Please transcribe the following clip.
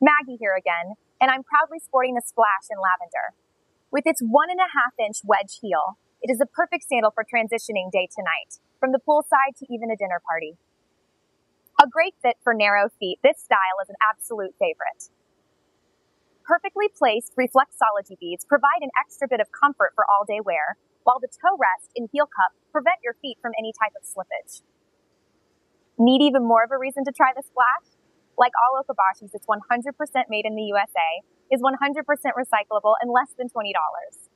Maggie here again, and I'm proudly sporting the Splash in lavender. With its one and a half inch wedge heel, it is a perfect sandal for transitioning day to night, from the poolside to even a dinner party. A great fit for narrow feet, this style is an absolute favorite. Perfectly placed reflexology beads provide an extra bit of comfort for all day wear, while the toe rest and heel cup prevent your feet from any type of slippage. Need even more of a reason to try the splash? Like all Okabashis, it's 100% made in the USA, is 100% recyclable, and less than $20.